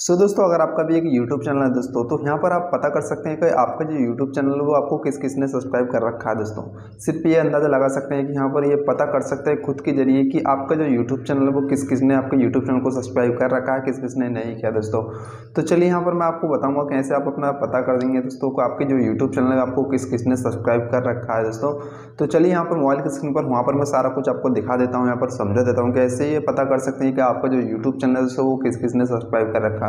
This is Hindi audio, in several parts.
सो so, दोस्तों अगर आपका भी एक YouTube चैनल है दोस्तों तो यहाँ पर आप पता कर सकते हैं कि आपका जो YouTube चैनल है वो आपको किस किस ने सब्सक्राइब कर रखा है दोस्तों। सिर्फ़ ये अंदाज़ा लगा सकते हैं कि यहाँ पर ये पता कर सकते हैं खुद के ज़रिए कि आपका जो YouTube चैनल है वो किस किस ने आपके YouTube चैनल को सब्सक्राइब कर रखा है किस किस ने नहीं किया दोस्तों। तो चलिए यहाँ पर मैं आपको बताऊँगा कैसे आप अपना पता कर देंगे दोस्तों को आपके जो यूट्यूब चैनल है आपको किस किस ने सब्सक्राइब कर रखा है दोस्तों। तो चलिए यहाँ पर मोबाइल की स्क्रीन पर वहाँ पर मैं सारा कुछ आपको दिखा देता हूँ यहाँ पर समझा देता हूँ कैसे ये पता कर सकते हैं कि आपका जो यूट्यूब चैनल है वो किस किस ने सब्सक्राइब कर रखा है।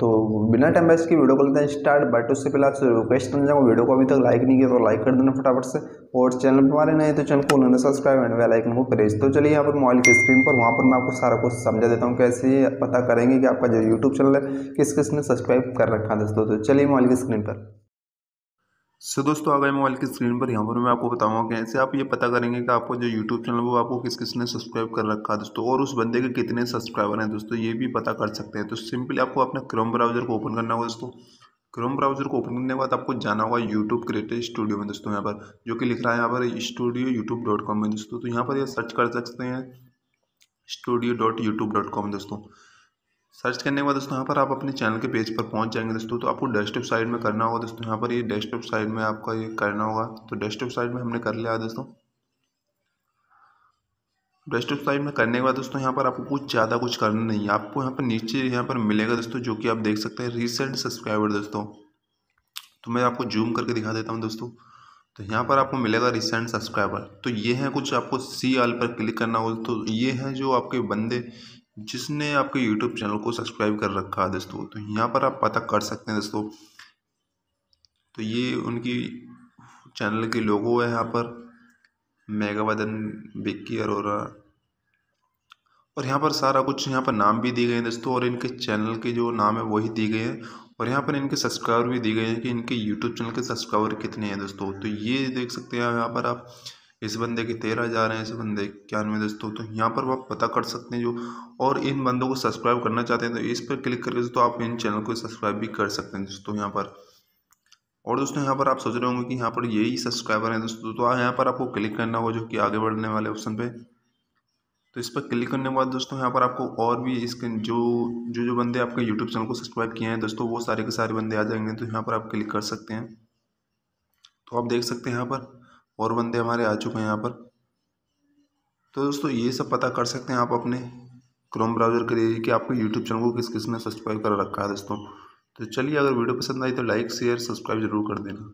तो बिना टाइम वेस्ट की वीडियो को लेते हैं स्टार्ट बट उससे पहले आपसे रिक्वेस्ट करना चाहूँगा वीडियो को अभी तक लाइक नहीं किया तो लाइक कर देना फटाफट से। और चैनल पर हमारे नए तो चैनल को उन्होंने सब्सक्राइब एंड वेल आइकन को प्रेस तो चलिए यहाँ पर मोबाइल की स्क्रीन पर, वहाँ पर मैं आपको सारा कुछ समझा देता हूँ, कैसे पता करेंगे कि आपका जो यूट्यूब चैनल है किस किस ने सब्सक्राइब कर रखा है दोस्तों। तो चलिए मोबाइल की स्क्रीन पर। सो दोस्तों, आ गए मोबाइल की स्क्रीन पर। यहाँ पर मैं आपको बताऊँगा कैसे आप ये पता करेंगे कि आपको जो यूट्यूब चैनल वो आपको किस किस ने सब्सक्राइब कर रखा है दोस्तों और उस बंदे के कितने सब्सक्राइबर हैं दोस्तों, ये भी पता कर सकते हैं। तो सिंपली आपको अपने क्रोम ब्राउज़र को ओपन करना होगा दोस्तों। क्रोम ब्राउज़र को ओपन करने के बाद आपको जाना होगा यूट्यूब क्रिएटर स्टूडियो में दोस्तों यहाँ पर, जो कि लिख रहा है यहाँ पर स्टूडियो यूट्यूब डॉट कॉम में दोस्तों। तो यहाँ पर ये सर्च कर सकते हैं studio dot YouTube dot com दोस्तों। सर्च करने के बाद दोस्तों यहाँ पर आप अपने चैनल के पेज पर पहुँच जाएँगे दोस्तों तो आपको डेस्कटॉप साइड में करना होगा दोस्तों। यहाँ पर ये डेस्कटॉप साइड में आपका ये करना होगा। तो डेस्कटॉप साइड में हमने कर लिया दोस्तों। डेस्कटॉप साइड में करने के बाद दोस्तों यहाँ पर आपको कुछ ज़्यादा कुछ करना नहीं है। आपको यहाँ पर नीचे यहाँ पर मिलेगा दोस्तों, जो कि आप देख सकते हैं रिसेंट सब्सक्राइबर दोस्तों। तो मैं आपको जूम करके दिखा देता हूँ दोस्तों। तो यहाँ पर आपको मिलेगा रिसेंट सब्सक्राइबर तो ये है कुछ आपको सी आल पर क्लिक करना होगा। तो ये है जो आपके बंदे जिसने आपके यूट्यूब चैनल को सब्सक्राइब कर रखा है दोस्तों तो यहाँ पर आप पता कर सकते हैं दोस्तों तो ये उनकी चैनल के लोगो है यहाँ पर मेगावदन बिक्की अरोरा और यहाँ पर सारा कुछ यहाँ पर नाम भी दिए गए हैं दोस्तों, और इनके चैनल के जो नाम है वही दिए गए हैं, और यहाँ पर इनके सब्सक्राइबर भी दिए गए हैं कि इनके यूट्यूब चैनल के सब्सक्राइबर कितने हैं दोस्तों तो ये देख सकते हैं यहाँ पर आप इस बंदे के तेरह हज़ार हैं, इस बंदे इक्यानवे दोस्तों तो यहाँ पर आप पता कर सकते हैं जो, और इन बंदों को सब्सक्राइब करना चाहते हैं तो इस पर क्लिक करके दोस्तों आप इन चैनल को सब्सक्राइब भी कर सकते हैं दोस्तों यहाँ पर। और दोस्तों यहाँ पर आप सोच रहे होंगे कि यहाँ पर यही सब्सक्राइबर हैं दोस्तों तो यहाँ पर आपको क्लिक करना होगा जो कि आगे बढ़ने वाले ऑप्शन पे। तो इस पर क्लिक करने के बाद दोस्तों यहाँ पर आपको और भी इसके जो जो जो बंदे आपके यूट्यूब चैनल को सब्सक्राइब किए हैं दोस्तों, वो सारे के सारे बंदे आ जाएँगे तो यहाँ पर आप क्लिक कर सकते हैं। तो आप देख सकते हैं यहाँ पर और बंदे हमारे आ चुके हैं यहाँ पर। तो दोस्तों, ये सब पता कर सकते हैं आप अपने क्रोम ब्राउज़र के लिए कि आपके यूट्यूब चैनल को किस किस ने सब्सक्राइब कर रखा है दोस्तों। तो चलिए, अगर वीडियो पसंद आई तो लाइक शेयर सब्सक्राइब ज़रूर कर देना।